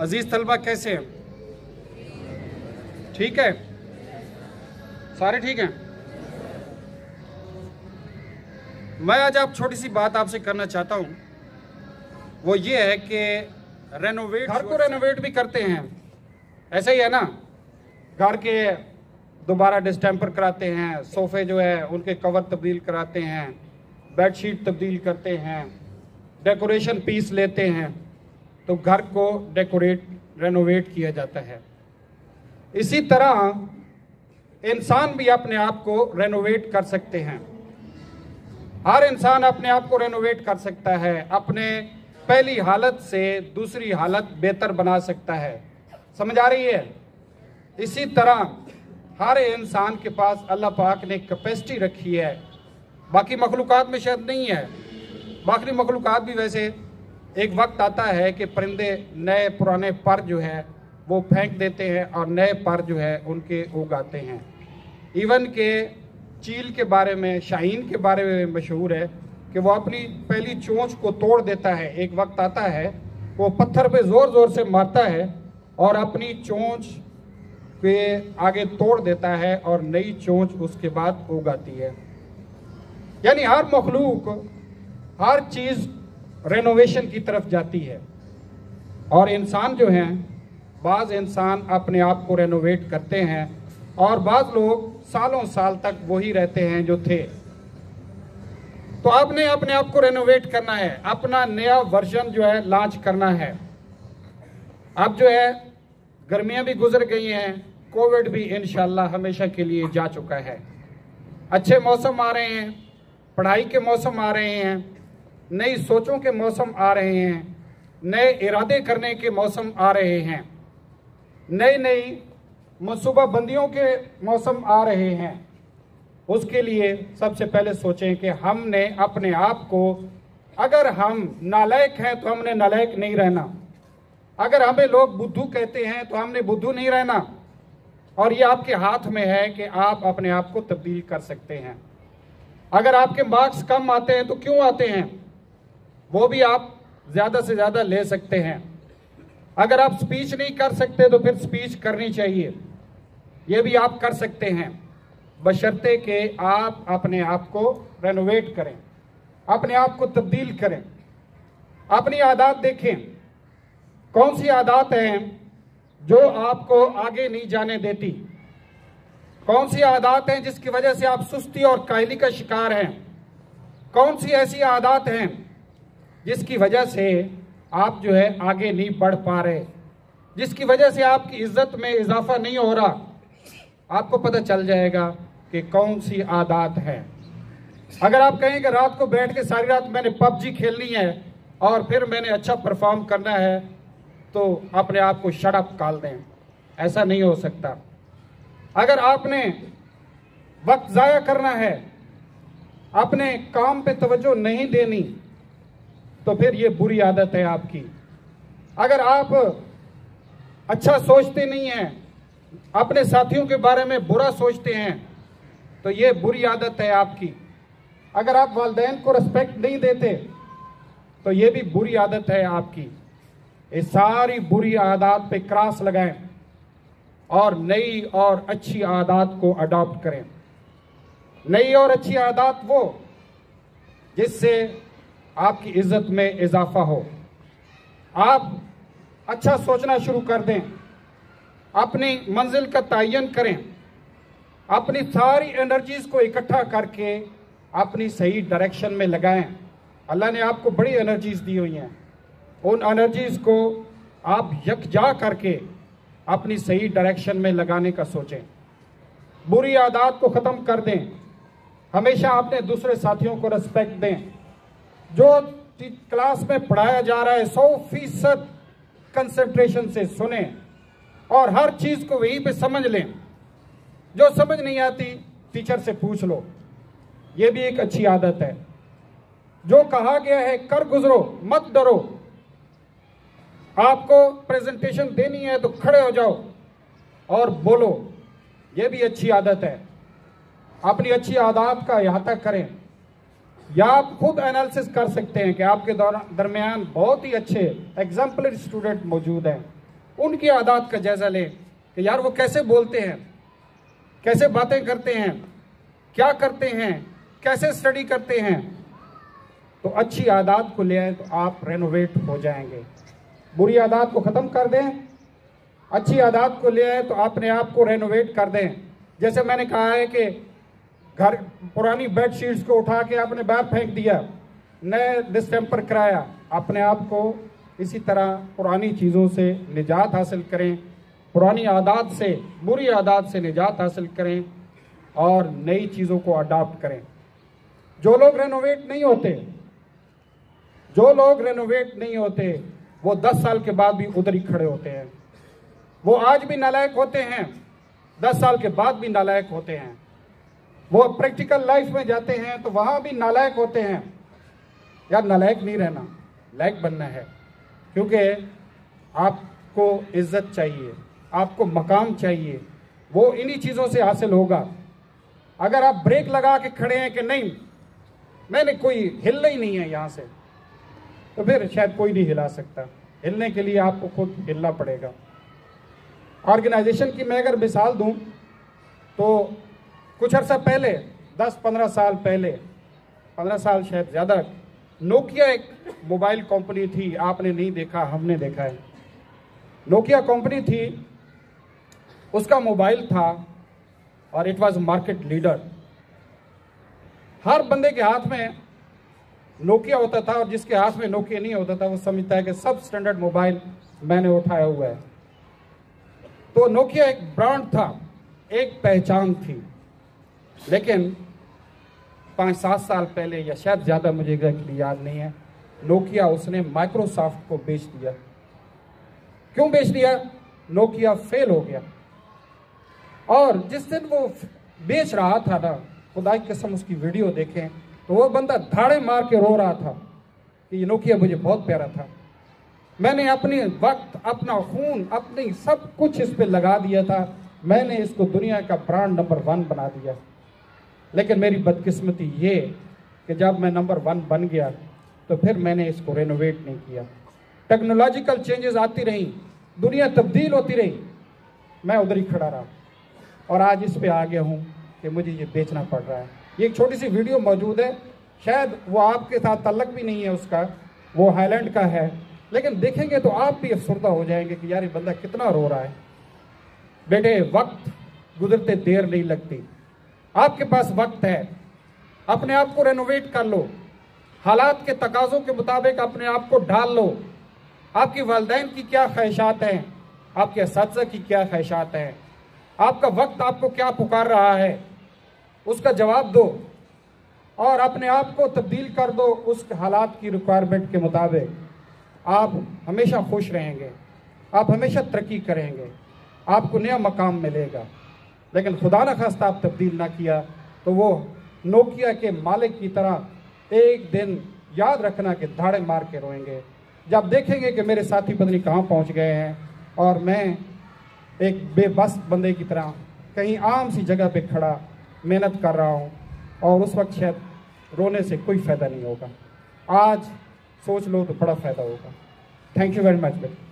अज़ीज़ तलबा कैसे हैं? ठीक है? सारे ठीक हैं? मैं आज आप छोटी सी बात आपसे करना चाहता हूँ। वो ये है कि रेनोवेट घर को रेनोवेट भी करते हैं। ऐसा ही है ना? घर के दोबारा डिस्टेम्पर कराते हैं सोफे जो है उनके कवर तब्दील कराते हैं बेडशीट तब्दील करते हैं डेकोरेशन पीस लेते हैं। तो घर को डेकोरेट रेनोवेट किया जाता है। इसी तरह इंसान भी अपने आप को रेनोवेट कर सकते हैं। हर इंसान अपने आप को रेनोवेट कर सकता है, अपने पहली हालत से दूसरी हालत बेहतर बना सकता है। समझ आ रही है? इसी तरह हर इंसान के पास अल्लाह पाक ने कैपेसिटी रखी है। बाकी मखलूक़ात में शायद नहीं है। बाकी मखलूक भी वैसे एक वक्त आता है कि परिंदे नए पुराने पर जो है, वो फेंक देते हैं और नए पर जो है, उनके उगाते हैं। इवन के चील के बारे में, शाहीन के बारे में मशहूर है कि वो अपनी पहली चोंच को तोड़ देता है। एक वक्त आता है, वो पत्थर पे ज़ोर ज़ोर से मारता है और अपनी चोंच के आगे तोड़ देता है और नई चोंच उसके बाद उगाती है। यानी हर मखलूक, हर चीज़ रेनोवेशन की तरफ़ जाती है। और इंसान जो हैं, बाज़ इंसान अपने आप को रेनोवेट करते हैं और बाज़ लोग सालों साल तक वही रहते हैं जो थे। तो आपने अपने आप को रेनोवेट करना है। अपना नया वर्जन जो है लॉन्च करना है। अब जो है, गर्मियाँ भी गुजर गई हैं। कोविड भी इनशाला हमेशा के लिए जा चुका है। अच्छे मौसम आ रहे हैं, पढ़ाई के मौसम आ रहे हैं। नई सोचों के मौसम आ रहे हैं, नए इरादे करने के मौसम आ रहे हैं, नई नई मनसूबाबंदियों के मौसम आ रहे हैं। उसके लिए सबसे पहले सोचें कि हमने अपने आप को, अगर हम नालायक हैं तो हमने नालायक नहीं रहना। अगर हमें लोग बुद्धू कहते हैं तो हमने बुद्धू नहीं रहना। और ये आपके हाथ में है कि आप अपने आप को तब्दील कर सकते हैं। अगर आपके मार्क्स कम आते हैं तो क्यों आते हैं? वो भी आप ज़्यादा से ज़्यादा ले सकते हैं। अगर आप स्पीच नहीं कर सकते तो फिर स्पीच करनी चाहिए। ये भी आप कर सकते हैं। बशर्ते कि आप अपने आप को रेनोवेट करें। अपने आप को तब्दील करें। अपनी आदत देखें। कौन सी आदत हैं जो आपको आगे नहीं जाने देती? कौन सी आदत हैं जिसकी वजह से आप सुस्ती और कायली का शिकार हैं? कौन सी ऐसी आदत हैं जिसकी वजह से आप जो है आगे नहीं बढ़ पा रहे। जिसकी वजह से आपकी इज़्ज़त में इजाफा नहीं हो रहा, आपको पता चल जाएगा कि कौन सी आदत है। अगर आप कहें कि रात को बैठ के सारी रात मैंने पबजी खेलनी है और फिर मैंने अच्छा परफॉर्म करना है तो अपने आप को शड़प काल दें। ऐसा नहीं हो सकता। अगर आपने वक्त ज़ाया करना है, अपने काम पे तवज्जो नहीं देनी तो फिर ये बुरी आदत है आपकी। अगर आप अच्छा सोचते नहीं हैं, अपने साथियों के बारे में बुरा सोचते हैं तो ये बुरी आदत है आपकी। अगर आप वालदेन को रिस्पेक्ट नहीं देते तो ये भी बुरी आदत है आपकी। ये सारी बुरी आदत पे क्रॉस लगाएँ और नई और अच्छी आदत को अडॉप्ट करें। नई और अच्छी आदत वो, जिससे आपकी इज़्ज़त में इजाफा हो। आप अच्छा सोचना शुरू कर दें। अपनी मंजिल का तयन करें। अपनी सारी एनर्जीज को इकट्ठा करके अपनी सही डायरेक्शन में लगाएँ। अल्लाह ने आपको बड़ी एनर्जीज दी हुई हैं। उन एनर्जीज को आप यकजा करके अपनी सही डायरेक्शन में लगाने का सोचें। बुरी आदत को ख़त्म कर दें। हमेशा अपने दूसरे साथियों को रिस्पेक्ट दें। जो क्लास में पढ़ाया जा रहा है, सौ फ़ीसद कंसंट्रेशन से सुने और हर चीज़ को वहीं पे समझ लें। जो समझ नहीं आती टीचर से पूछ लो। ये भी एक अच्छी आदत है। जो कहा गया है, कर गुजरो, मत डरो। आपको प्रेजेंटेशन देनी है तो खड़े हो जाओ और बोलो। ये भी अच्छी आदत है। अपनी अच्छी आदत का अहाता करें। या आप खुद एनालिसिस कर सकते हैं कि आपके दरमियान बहुत ही अच्छे एग्जाम्पलरी स्टूडेंट मौजूद हैं। उनकी आदात का जायजा लें कि यार वो कैसे बोलते हैं? कैसे बातें करते हैं? क्या करते हैं? कैसे स्टडी करते हैं? तो अच्छी आदात को ले आए तो आप रेनोवेट हो जाएँगे। बुरी आदात को ख़त्म कर दें। अच्छी आदात को ले आए तो अपने आप को रेनोवेट कर दें। जैसे मैंने कहा है कि घर पुरानी बेड शीट्स को उठा के आपने बाहर फेंक दिया, नए डिस्टेम्पर कराया, अपने आप को इसी तरह पुरानी चीज़ों से निजात हासिल करें, पुरानी आदात से, बुरी आदात से निजात हासिल करें और नई चीज़ों को अडाप्ट करें। जो लोग रेनोवेट नहीं होते, जो लोग रेनोवेट नहीं होते, वो दस साल के बाद भी उधर ही खड़े होते हैं। वो आज भी नालायक होते हैं, दस साल के बाद भी नालायक होते हैं। वो प्रैक्टिकल लाइफ में जाते हैं तो वहाँ भी नालायक होते हैं। यार, नालायक नहीं रहना, लायक बनना है। क्योंकि आपको इज़्ज़त चाहिए, आपको मकाम चाहिए, वो इन्हीं चीज़ों से हासिल होगा। अगर आप ब्रेक लगा के खड़े हैं कि नहीं, मैंने कोई हिलना ही नहीं है यहाँ से तो फिर शायद कोई नहीं हिला सकता। हिलने के लिए आपको खुद हिलना पड़ेगा। ऑर्गेनाइजेशन की मैं अगर मिसाल दूँ तो कुछ अर्सा पहले 10-15 साल पहले 15 साल शायद ज़्यादा नोकिया एक मोबाइल कंपनी थी, आपने नहीं देखा, हमने देखा है। नोकिया कंपनी थी, उसका मोबाइल था, और इट वाज मार्केट लीडर हर बंदे के हाथ में नोकिया होता था, और जिसके हाथ में नोकिया नहीं होता था, वो समझता है कि सब स्टैंडर्ड मोबाइल मैंने उठाया हुआ है। तो नोकिया एक ब्रांड था, एक पहचान थी। लेकिन पाँच सात साल पहले या शायद ज़्यादा मुझे एग्जैक्टली याद नहीं है नोकिया उसने माइक्रोसॉफ्ट को बेच दिया। क्यों बेच दिया? नोकिया फेल हो गया। और जिस दिन वो बेच रहा था ना खुदा की कसम उसकी वीडियो देखें तो वो बंदा धाड़े मार के रो रहा था कि ये नोकिया मुझे बहुत प्यारा था। मैंने अपने वक्त, अपना खून, अपनी सब कुछ इस पर लगा दिया था। मैंने इसको दुनिया का ब्रांड नंबर वन बना दिया। लेकिन मेरी बदकिस्मती ये कि जब मैं नंबर वन बन गया तो फिर मैंने इसको रेनोवेट नहीं किया। टेक्नोलॉजिकल चेंजेस आती रही, दुनिया तब्दील होती रही। मैं उधर ही खड़ा रहा और आज इस पे आ गया हूँ कि मुझे ये बेचना पड़ रहा है। ये एक छोटी सी वीडियो मौजूद है। शायद वो आपके साथ तल्लक भी नहीं है उसका। वो हाईलैंड का है। लेकिन देखेंगे तो आप भी अफसरदा हो जाएँगे कि यार ये बंदा कितना रो रहा है। बेटे, वक्त गुजरते देर नहीं लगती। आपके पास वक्त है। अपने आप को रेनोवेट कर लो। हालात के तकाजों के मुताबिक अपने आप को ढाल लो। आपकी वालदेन की क्या ख्वाहिशात हैं? आपके इस की क्या ख्वाहिशात हैं? आपका वक्त आपको क्या पुकार रहा है? उसका जवाब दो। और अपने आप को तब्दील कर दो उस हालात की रिक्वायरमेंट के मुताबिक। आप हमेशा खुश रहेंगे। आप हमेशा तरक्की करेंगे। आपको नया मकाम मिलेगा। लेकिन खुदा न खास्ता आप तब्दील ना किया तो वो नोकिया के मालिक की तरह एक दिन याद रखना कि धाड़े मार के रोएँगे। जब देखेंगे कि मेरे साथी पत्नी कहाँ पहुँच गए हैं और मैं एक बेबस बंदे की तरह कहीं आम सी जगह पे खड़ा मेहनत कर रहा हूँ और उस वक्त शायद रोने से कोई फ़ायदा नहीं होगा। आज सोच लो तो बड़ा फ़ायदा होगा। थैंक यू वेरी मच बेटा